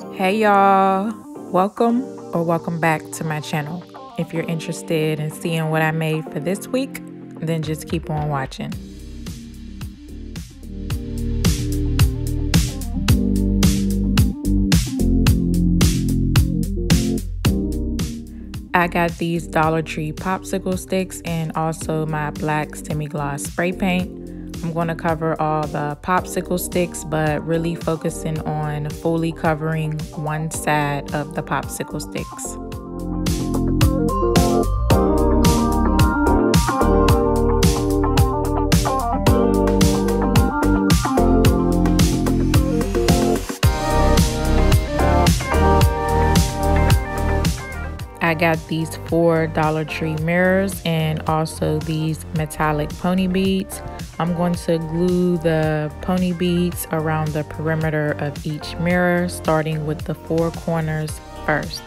Hey y'all, welcome or welcome back to my channel. If you're interested in seeing what I made for this week, then just keep on watching. I got these Dollar Tree popsicle sticks and also my black semi-gloss spray paint. I'm going to cover all the popsicle sticks, but really focusing on fully covering one side of the popsicle sticks. Got these four Dollar Tree mirrors and also these metallic pony beads. I'm going to glue the pony beads around the perimeter of each mirror, starting with the four corners first.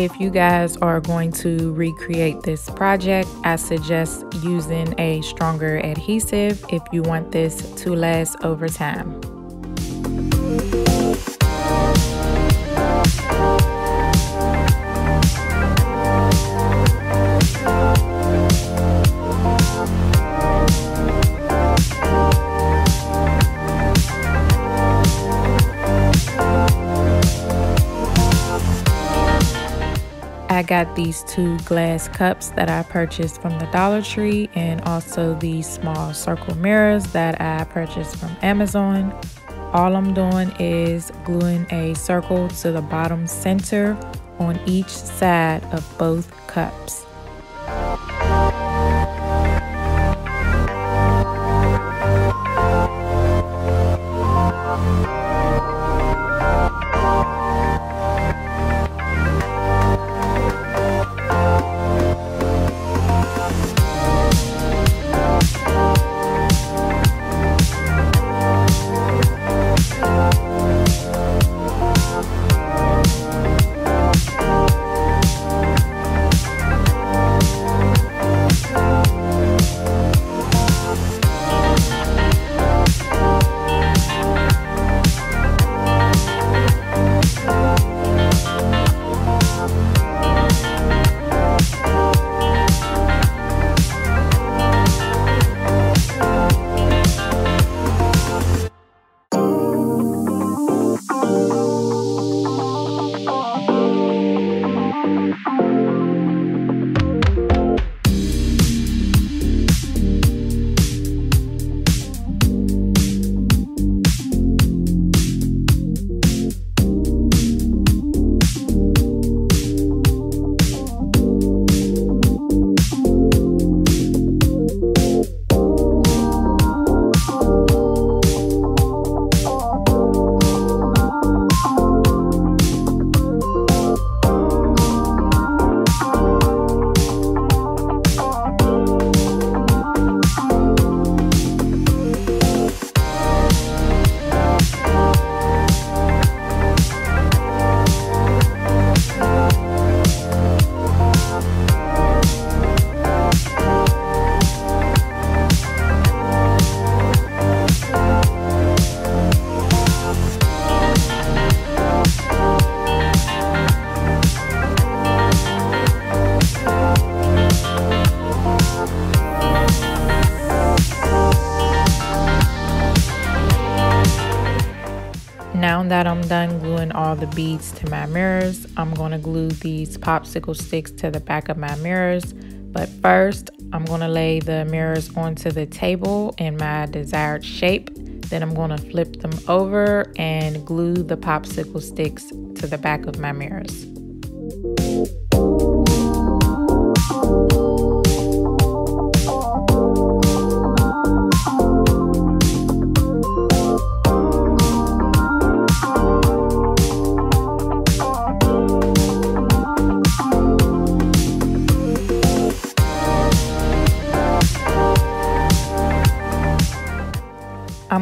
If you guys are going to recreate this project, I suggest using a stronger adhesive if you want this to last over time. Got these two glass cups that I purchased from the Dollar Tree and also these small circle mirrors that I purchased from Amazon. All I'm doing is gluing a circle to the bottom center on each side of both cups. Now that I'm done gluing all the beads to my mirrors, I'm going to glue these popsicle sticks to the back of my mirrors. But first, I'm going to lay the mirrors onto the table in my desired shape. Then I'm going to flip them over and glue the popsicle sticks to the back of my mirrors.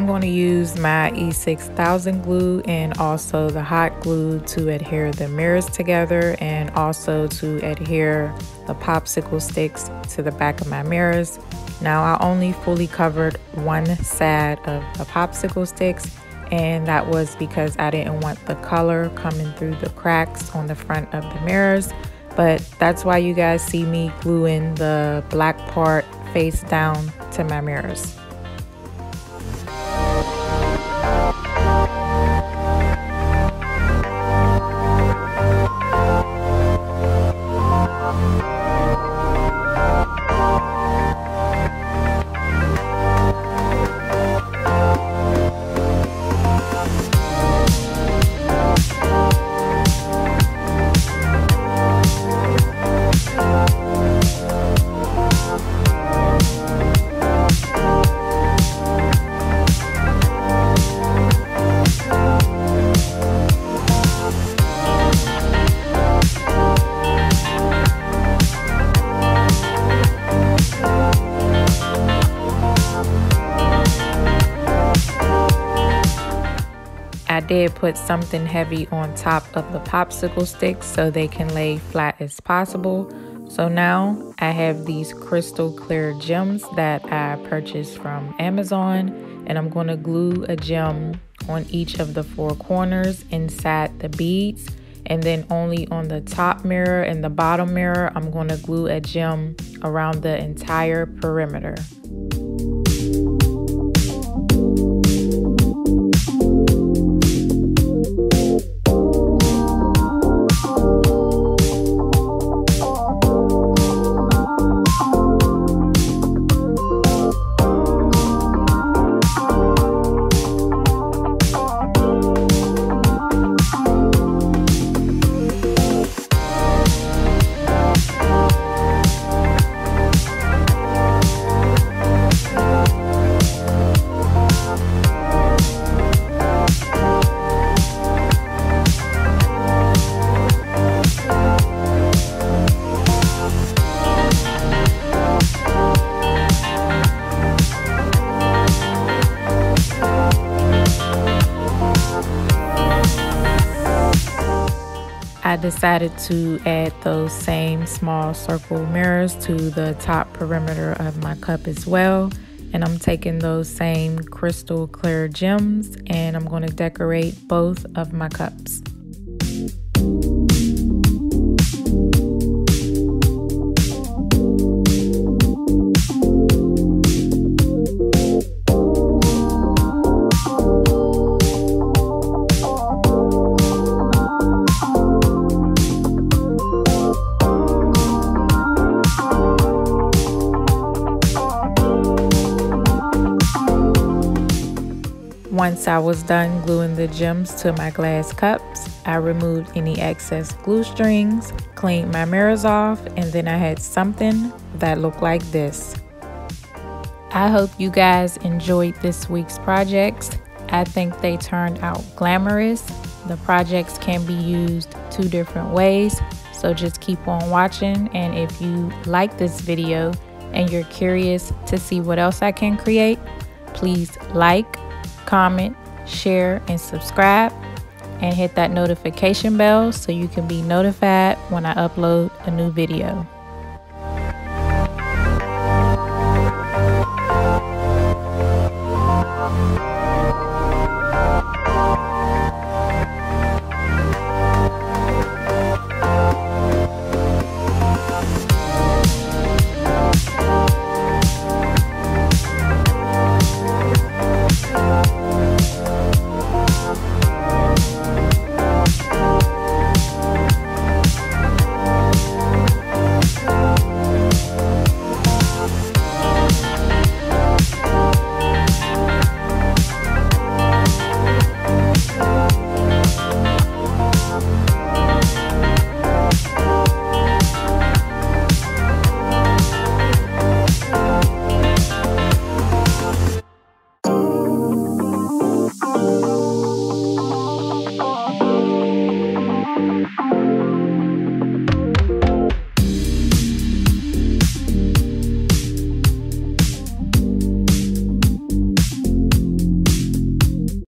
Going to use my E6000 glue and also the hot glue to adhere the mirrors together and also to adhere the popsicle sticks to the back of my mirrors. Now I only fully covered one side of the popsicle sticks and that was because I didn't want the color coming through the cracks on the front of the mirrors but that's why you guys see me gluing the black part face down to my mirrors. Did put something heavy on top of the popsicle sticks so they can lay flat as possible. So now I have these crystal clear gems that I purchased from Amazon and I'm going to glue a gem on each of the four corners inside the beads and then only on the top mirror and the bottom mirror I'm going to glue a gem around the entire perimeter. I decided to add those same small circle mirrors to the top perimeter of my cup as well. And I'm taking those same crystal clear gems and I'm going to decorate both of my cups. Once I was done gluing the gems to my glass cups, I removed any excess glue strings, cleaned my mirrors off, and then I had something that looked like this. I hope you guys enjoyed this week's projects. I think they turned out glamorous. The projects can be used two different ways, so just keep on watching. And if you like this video and you're curious to see what else I can create, please like, comment, share, and subscribe. And hit that notification bell so you can be notified when I upload a new video.